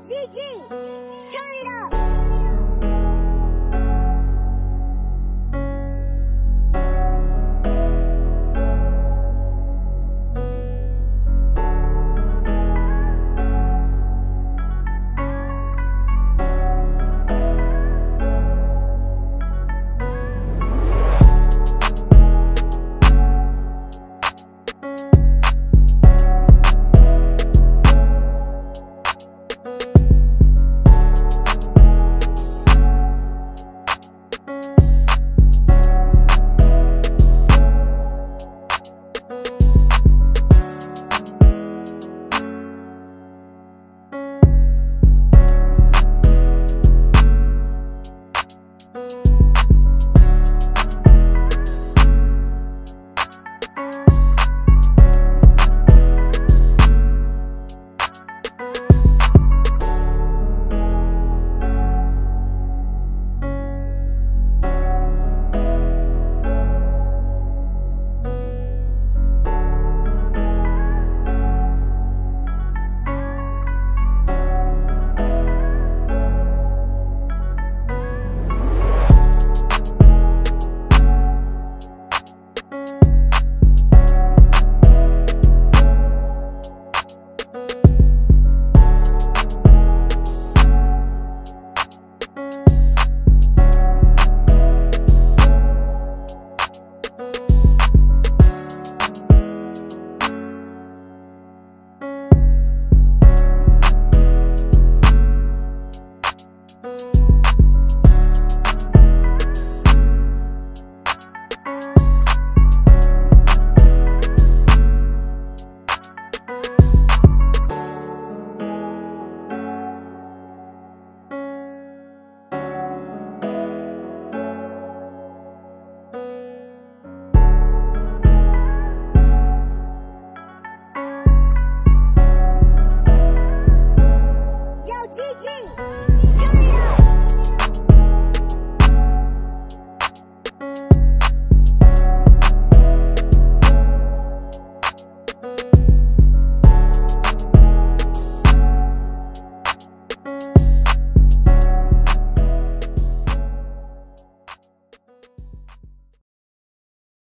GG. Turn it up. Woo!